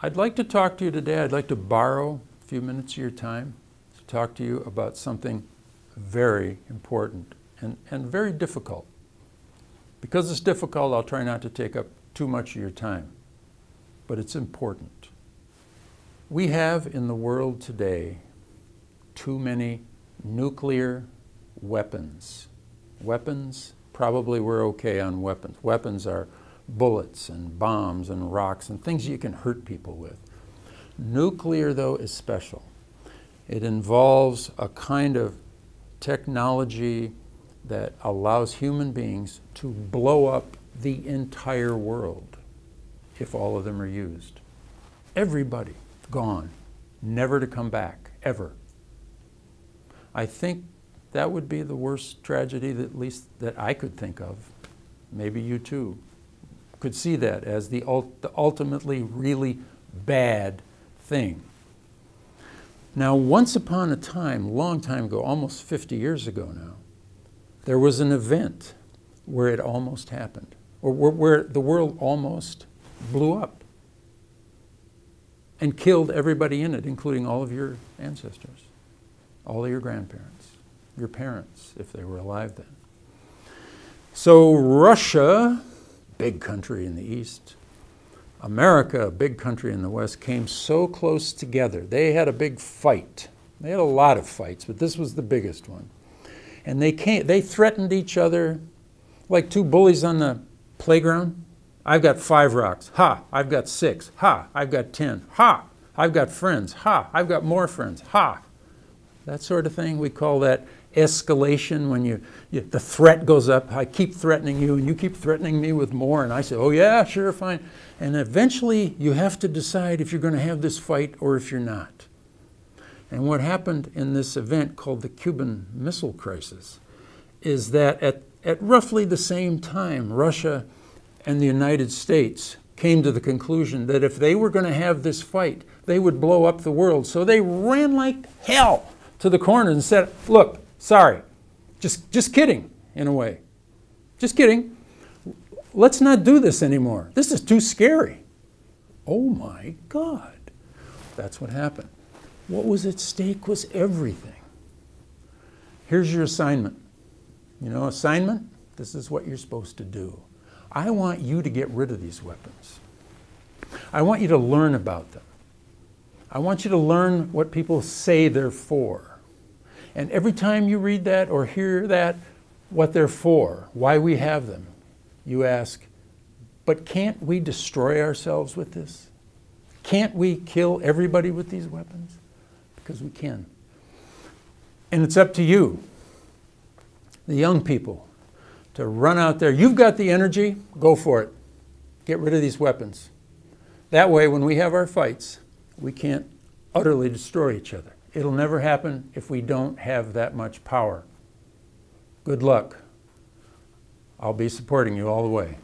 I'd like to talk to you today. I'd like to borrow a few minutes of your time to talk to you about something very important and, and very difficult. Because it's difficult, I'll try not to take up too much of your time, but it's important. We have in the world today too many nuclear weapons. Weapons, probably we're okay on weapons. Weapons are bullets and bombs and rocks and things you can hurt people with. Nuclear, though, is special. It involves a kind of technology that allows human beings to blow up the entire world if all of them are used. Everybody gone, never to come back, ever. I think that would be the worst tragedy that at least that I could think of. Maybe you too could see that as the, the ultimately really bad thing. Now, once upon a time, long time ago, almost 50 years ago now, there was an event where it almost happened, or where, where the world almost blew up and killed everybody in it, including all of your ancestors, all of your grandparents, your parents, if they were alive then. So Russia big country in the east. America, a big country in the west, came so close together. They had a big fight. They had a lot of fights, but this was the biggest one. And they came, they threatened each other like two bullies on the playground. I've got five rocks. Ha, I've got six. Ha, I've got ten. Ha, I've got friends. Ha, I've got more friends. Ha. That sort of thing. We call that escalation when you, you, the threat goes up. I keep threatening you, and you keep threatening me with more. And I say, oh yeah, sure, fine. And eventually, you have to decide if you're going to have this fight or if you're not. And what happened in this event called the Cuban Missile Crisis is that at, at roughly the same time, Russia and the United States came to the conclusion that if they were going to have this fight, they would blow up the world. So they ran like hell to the corner and said, look, Sorry. Just, just kidding, in a way. Just kidding. Let's not do this anymore. This is too scary. Oh my God. That's what happened. What was at stake was everything. Here's your assignment. You know, assignment? This is what you're supposed to do. I want you to get rid of these weapons. I want you to learn about them. I want you to learn what people say they're for. And every time you read that or hear that, what they're for, why we have them, you ask, but can't we destroy ourselves with this? Can't we kill everybody with these weapons? Because we can. And it's up to you, the young people, to run out there. You've got the energy, go for it. Get rid of these weapons. That way, when we have our fights, we can't utterly destroy each other. It'll never happen if we don't have that much power. Good luck. I'll be supporting you all the way.